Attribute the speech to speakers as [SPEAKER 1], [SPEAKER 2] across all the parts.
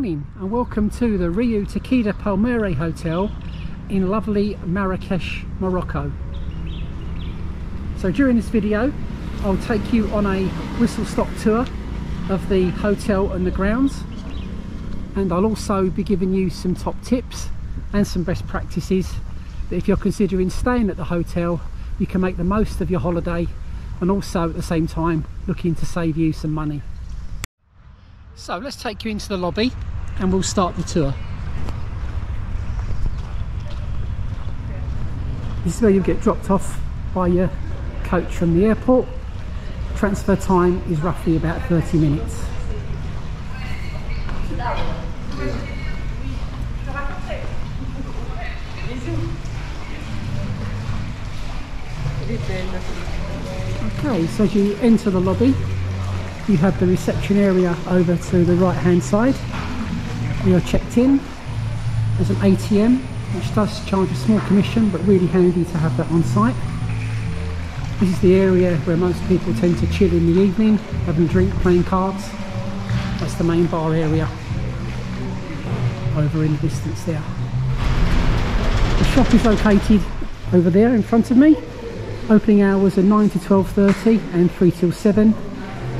[SPEAKER 1] Morning and welcome to the Riu Tikida Palmeraie Hotel in lovely Marrakesh, Morocco. So during this video I'll take you on a whistle stop tour of the hotel and the grounds and I'll also be giving you some top tips and some best practices that if you're considering staying at the hotel you can make the most of your holiday and also at the same time looking to save you some money. So let's take you into the lobby and we'll start the tour. This is where you get dropped off by your coach from the airport. Transfer time is roughly about 30 minutes. Okay, so as you enter the lobby, you have the reception area over to the right hand side. You're checked in. There's an ATM which does charge a small commission but really handy to have that on site. This is the area where most people tend to chill in the evening, having a drink, playing cards. That's the main bar area over in the distance there. The shop is located over there in front of me. Opening hours are 9 to 12.30 and 3 till 7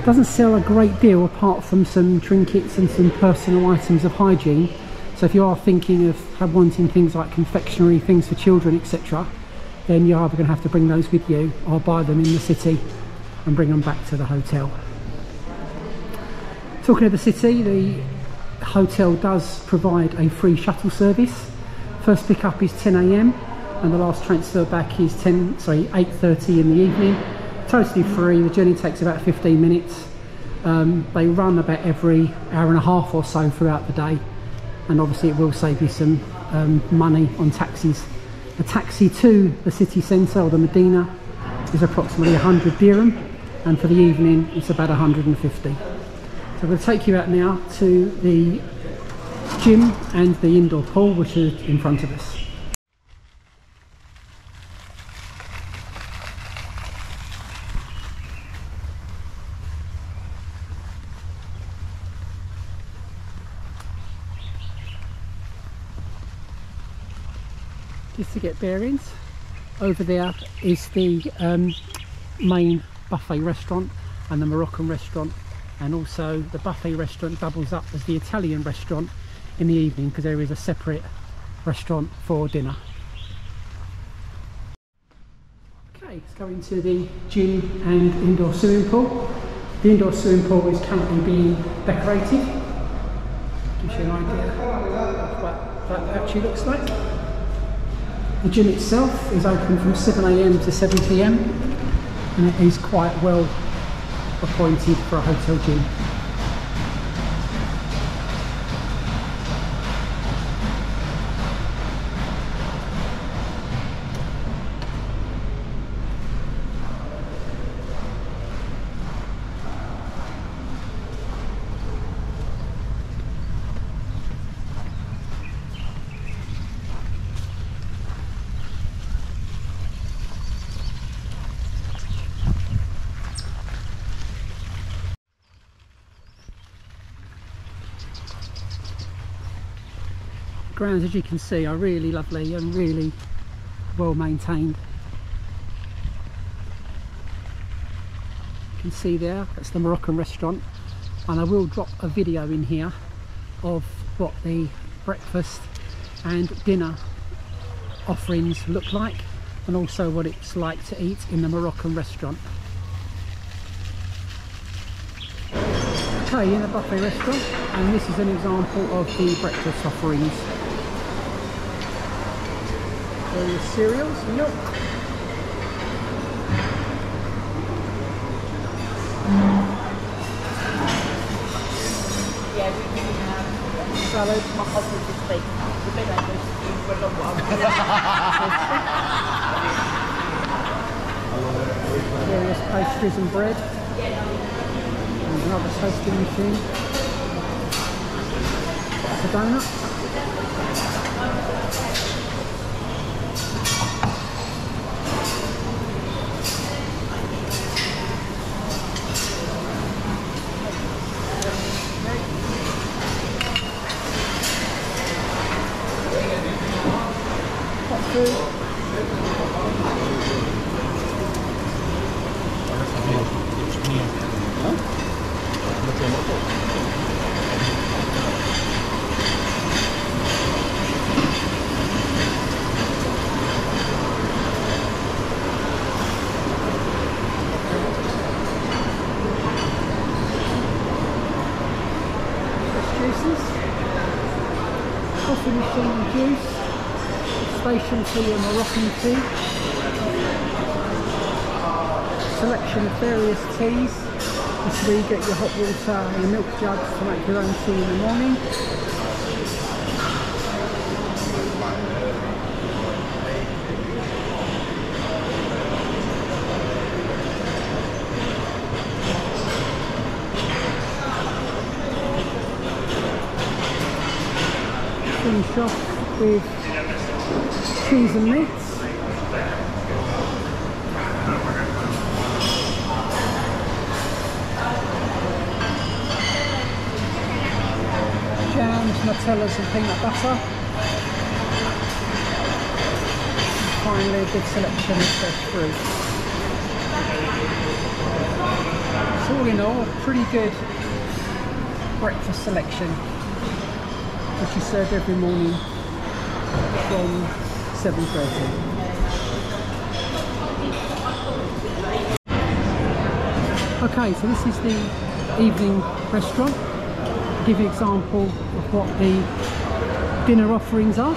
[SPEAKER 1] doesn't sell a great deal apart from some trinkets and some personal items of hygiene. So if you are thinking of wanting things like confectionery things for children etc then you're either going to have to bring those with you. Or buy them in the city and bring them back to the hotel. Talking of the city the hotel does provide a free shuttle service. First pickup is 10am and the last transfer back is 10 sorry 8.30 in the evening totally free. The journey takes about 15 minutes. Um, they run about every hour and a half or so throughout the day. And obviously it will save you some um, money on taxis. A taxi to the city centre or the Medina is approximately 100 dirham. And for the evening it's about 150 so to take you out now to the gym and the indoor pool which is in front of us just to get bearings over there is the um, main buffet restaurant and the Moroccan restaurant and also the buffet restaurant doubles up as the Italian restaurant in the evening because there is a separate restaurant for dinner. Okay, let's go into the gym and indoor swimming pool. The indoor swimming pool is currently being decorated. Gives you an idea of what that actually looks like. The gym itself is open from 7am to 7pm and it is quite well appointed for a hotel gym. Grounds as you can see are really lovely and really well maintained. You can see there that's the Moroccan restaurant. And I will drop a video in here of what the breakfast and dinner offerings look like and also what it's like to eat in the Moroccan restaurant. Okay in a buffet restaurant and this is an example of the breakfast offerings cereals, milk.
[SPEAKER 2] Yeah, we do have
[SPEAKER 1] salad.
[SPEAKER 2] My husband just like the bed I goes to for a long while.
[SPEAKER 1] various pastries and bread. And another toasting machine. That's a donut. juices. Coffee machine juice, station tea your Moroccan tea. Selection of various teas. This is where you get your hot water and your milk jugs to make your own tea in the morning. With cheese and meats. Jams, Nutellas and peanut butter. And finally a good selection of fresh fruit. So all in all, a pretty good breakfast selection which is served every morning from 7.30. Okay, so this is the evening restaurant. I'll give you an example of what the dinner offerings are.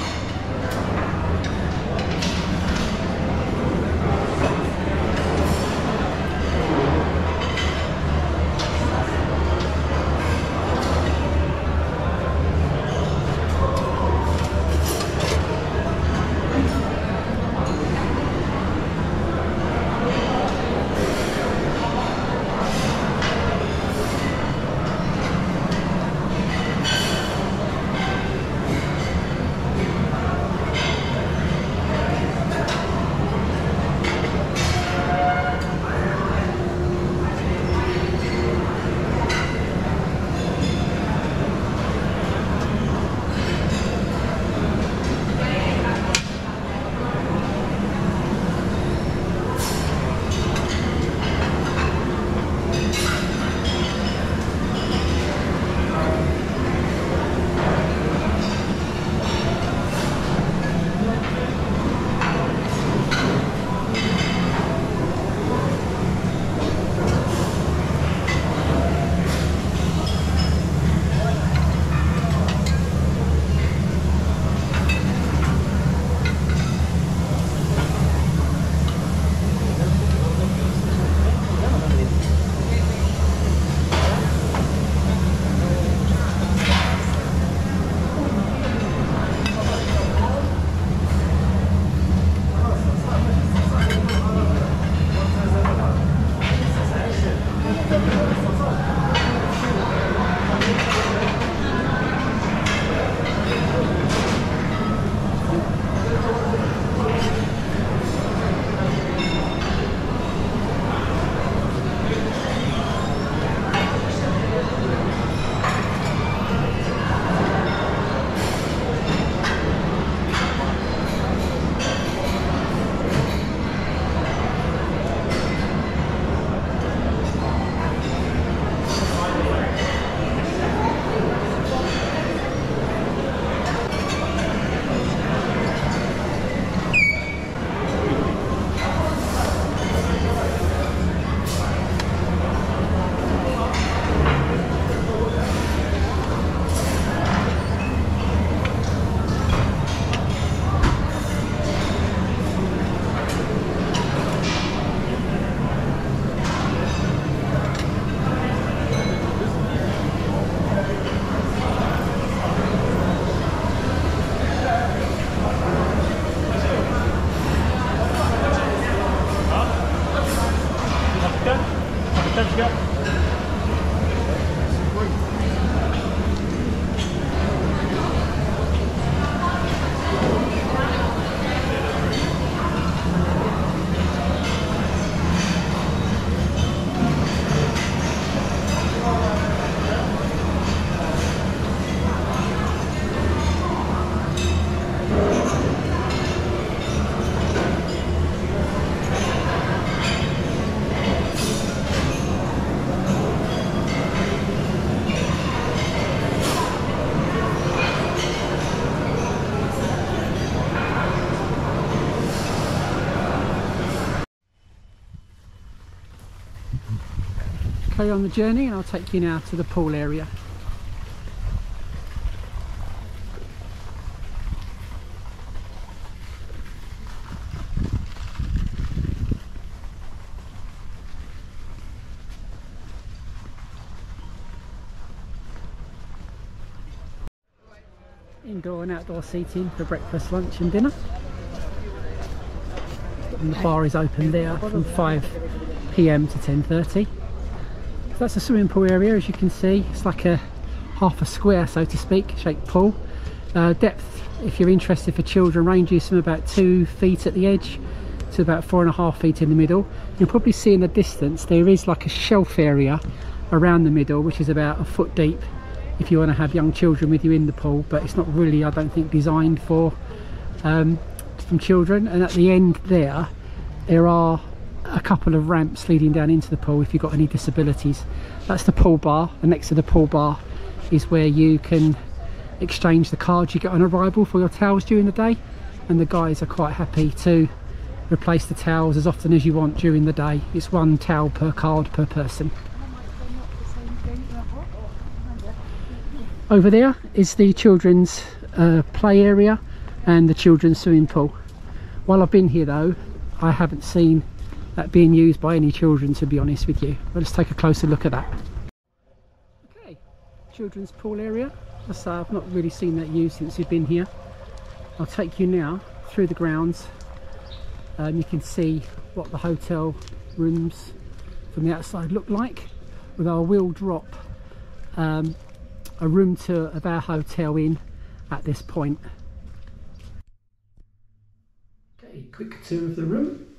[SPEAKER 1] on the journey and I'll take you now to the pool area. Indoor and outdoor seating for breakfast, lunch and dinner. And the bar is open there from 5pm to 10.30. That's the swimming pool area as you can see. It's like a half a square so to speak, shaped pool. Uh, depth, if you're interested for children, ranges from about two feet at the edge to about four and a half feet in the middle. You'll probably see in the distance there is like a shelf area around the middle which is about a foot deep if you want to have young children with you in the pool but it's not really I don't think designed for um, from children and at the end there there are a couple of ramps leading down into the pool if you've got any disabilities. That's the pool bar and next to the pool bar is where you can exchange the cards. You get on arrival for your towels during the day and the guys are quite happy to replace the towels as often as you want during the day. It's one towel per card per person. Over there is the children's uh, play area and the children's swimming pool. While I've been here though I haven't seen that being used by any children to be honest with you. But let's take a closer look at that. Okay children's pool area. As I've not really seen that used since we've been here. I'll take you now through the grounds. Um, you can see what the hotel rooms from the outside look like. With our wheel drop um, a room tour of our hotel in at this point. Okay, quick tour of the room.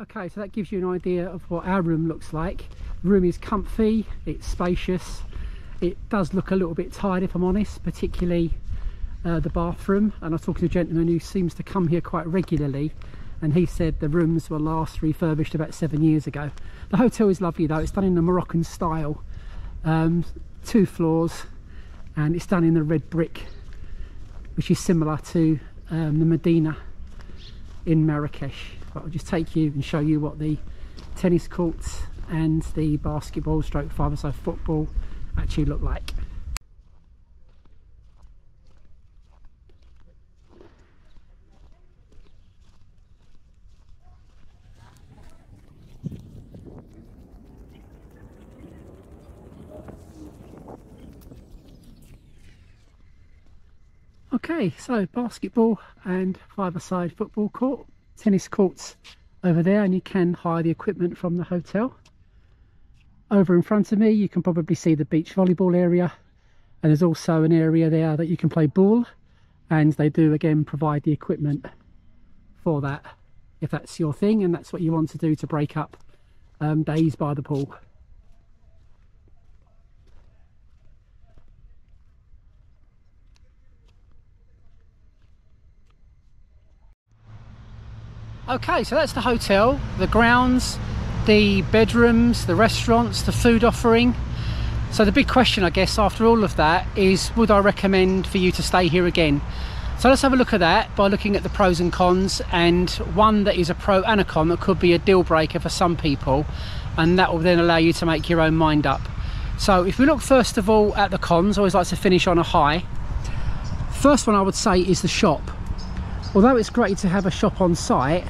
[SPEAKER 1] Okay, so that gives you an idea of what our room looks like. The room is comfy, it's spacious. It does look a little bit tired if I'm honest, particularly uh, the bathroom. And I talking to a gentleman who seems to come here quite regularly and he said the rooms were last refurbished about seven years ago. The hotel is lovely though, it's done in the Moroccan style. Um, two floors and it's done in the red brick which is similar to um, the Medina in Marrakesh but I'll just take you and show you what the tennis courts and the basketball stroke five-a-side football actually look like. Okay, so basketball and five-a-side football court tennis courts over there and you can hire the equipment from the hotel. Over in front of me you can probably see the beach volleyball area and there's also an area there that you can play ball and they do again provide the equipment for that if that's your thing and that's what you want to do to break up um, days by the pool. Okay, so that's the hotel, the grounds, the bedrooms, the restaurants, the food offering. So the big question, I guess, after all of that is would I recommend for you to stay here again? So let's have a look at that by looking at the pros and cons and one that is a pro and a con that could be a deal breaker for some people and that will then allow you to make your own mind up. So if we look first of all at the cons, I always like to finish on a high. First one I would say is the shop although it's great to have a shop on site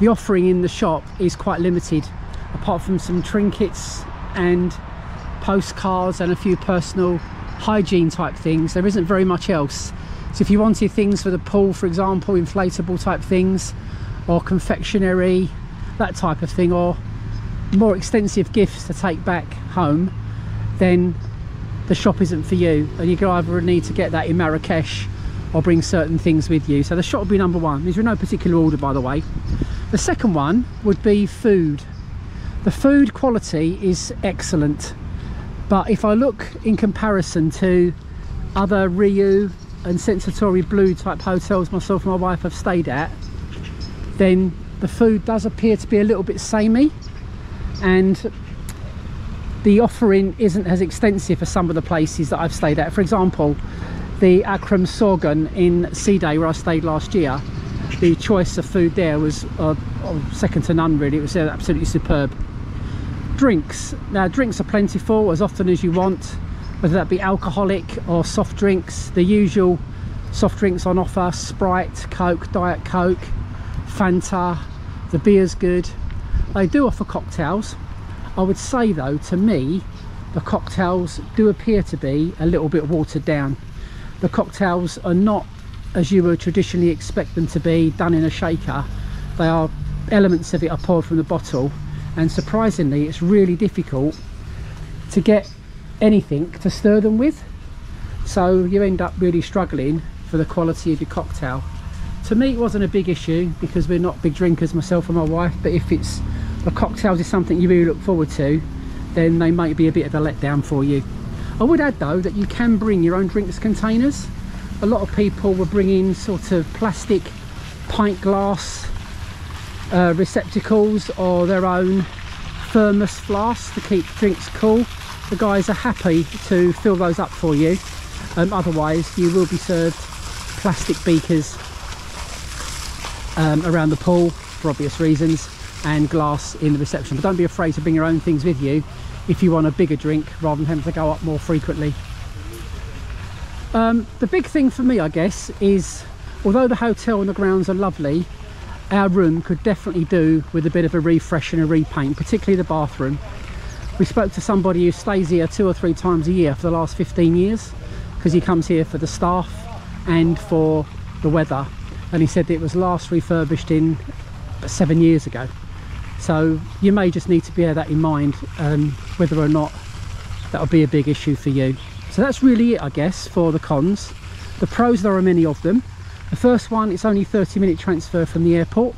[SPEAKER 1] the offering in the shop is quite limited apart from some trinkets and postcards and a few personal hygiene type things there isn't very much else so if you wanted things for the pool for example inflatable type things or confectionery that type of thing or more extensive gifts to take back home, then the shop isn't for you. And you either need to get that in Marrakesh or bring certain things with you. So the shot would be number one. These are no particular order, by the way. The second one would be food. The food quality is excellent. But if I look in comparison to other Riu and Sensatori Blue type hotels myself and my wife have stayed at, then the food does appear to be a little bit samey and the offering isn't as extensive as some of the places that I've stayed at. For example, the Akram Sorghum in Side where I stayed last year, the choice of food there was uh, second to none really, it was uh, absolutely superb. Drinks, now drinks are plentiful as often as you want, whether that be alcoholic or soft drinks, the usual soft drinks on offer, Sprite, Coke, Diet Coke, Fanta, the beer's good. They do offer cocktails, I would say though, to me, the cocktails do appear to be a little bit watered down. The cocktails are not as you would traditionally expect them to be, done in a shaker. They are, elements of it are poured from the bottle and surprisingly it's really difficult to get anything to stir them with. So you end up really struggling for the quality of your cocktail. To me it wasn't a big issue because we're not big drinkers myself and my wife, but if it's the cocktails is something you really look forward to then they might be a bit of a letdown for you I would add though that you can bring your own drinks containers. A lot of people were bringing sort of plastic pint glass uh, receptacles or their own thermos flasks to keep drinks cool. The guys are happy to fill those up for you. Um, otherwise you will be served plastic beakers um, around the pool for obvious reasons and glass in the reception. But don't be afraid to bring your own things with you if you want a bigger drink rather than having to go up more frequently. Um, the big thing for me I guess is although the hotel and the grounds are lovely our room could definitely do with a bit of a refresh and a repaint particularly the bathroom. We spoke to somebody who stays here two or three times a year for the last 15 years because he comes here for the staff and for the weather. And he said it was last refurbished in seven years ago so you may just need to bear that in mind um, whether or not that'll be a big issue for you. So that's really it i guess for the cons. The pros there are many of them. The first one it's only 30 minute transfer from the airport.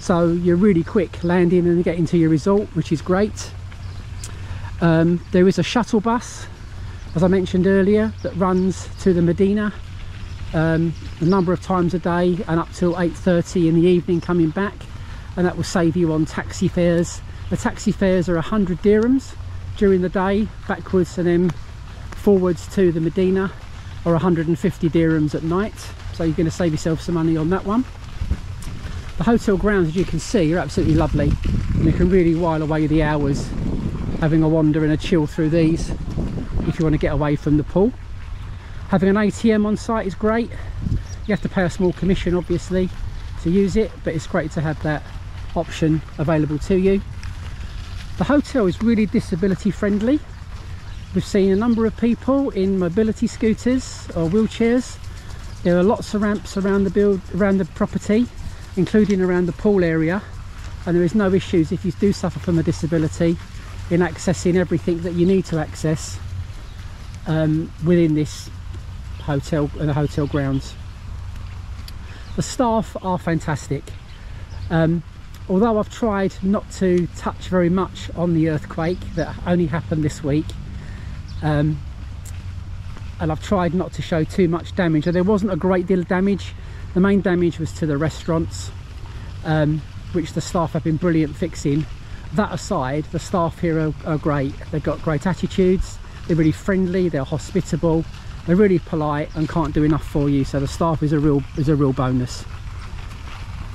[SPEAKER 1] So you're really quick landing and getting to your resort which is great. Um, there is a shuttle bus as i mentioned earlier that runs to the medina um, a number of times a day and up till 8.30 in the evening coming back and that will save you on taxi fares. The taxi fares are 100 dirhams during the day backwards and then forwards to the Medina or 150 dirhams at night. So you're going to save yourself some money on that one. The hotel grounds as you can see are absolutely lovely and you can really while away the hours having a wander and a chill through these if you want to get away from the pool. Having an ATM on site is great. You have to pay a small commission obviously to use it but it's great to have that option available to you. The hotel is really disability friendly. We've seen a number of people in mobility scooters or wheelchairs. There are lots of ramps around the build around the property, including around the pool area, and there is no issues if you do suffer from a disability in accessing everything that you need to access um, within this hotel and the hotel grounds. The staff are fantastic. Um, although I've tried not to touch very much on the earthquake that only happened this week um, and I've tried not to show too much damage so there wasn't a great deal of damage. The main damage was to the restaurants um, which the staff have been brilliant fixing. That aside the staff here are, are great. They've got great attitudes. They're really friendly. They're hospitable. They're really polite and can't do enough for you. So the staff is a real is a real bonus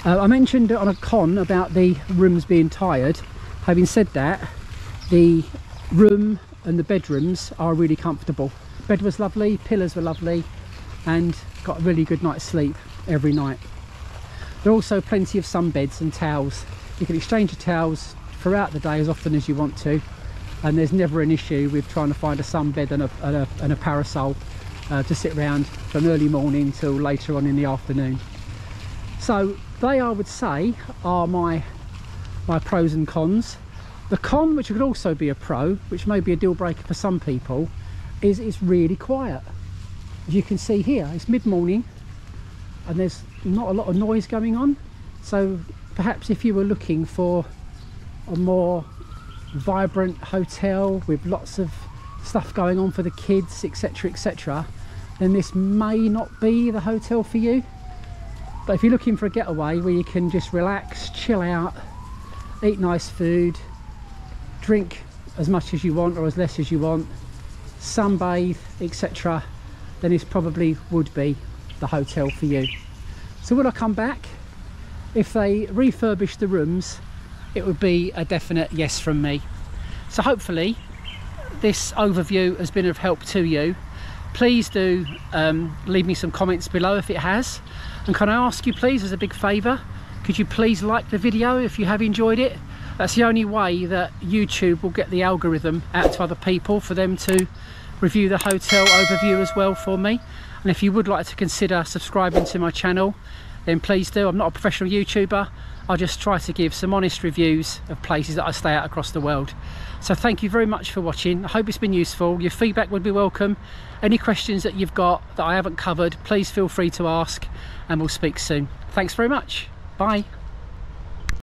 [SPEAKER 1] uh, I mentioned on a con about the rooms being tired. Having said that, the room and the bedrooms are really comfortable. Bed was lovely, pillars were lovely, and got a really good night's sleep every night. There are also plenty of sunbeds and towels. You can exchange your towels throughout the day as often as you want to, and there's never an issue with trying to find a sunbed and a, and a, and a parasol uh, to sit around from early morning till later on in the afternoon. So they I would say are my my pros and cons The con, which could also be a pro, which may be a deal breaker for some people, is it's really quiet. As you can see here, it's mid-morning and there's not a lot of noise going on. So perhaps if you were looking for a more vibrant hotel with lots of stuff going on for the kids, etc., etc., then this may not be the hotel for you. But if you're looking for a getaway where you can just relax, chill out, eat nice food, drink as much as you want or as less as you want, sunbathe, etc., then this probably would be the hotel for you. So when I come back, if they refurbish the rooms, it would be a definite yes from me. So hopefully this overview has been of help to you. Please do um, leave me some comments below if it has. And can I ask you please as a big favour, could you please like the video if you have enjoyed it? That's the only way that YouTube will get the algorithm out to other people for them to review the hotel overview as well for me. And if you would like to consider subscribing to my channel, then please do. I'm not a professional YouTuber. I just try to give some honest reviews of places that I stay at across the world. So thank you very much for watching. I hope it's been useful. Your feedback would be welcome. Any questions that you've got that I haven't covered, please feel free to ask and we'll speak soon. Thanks very much. Bye.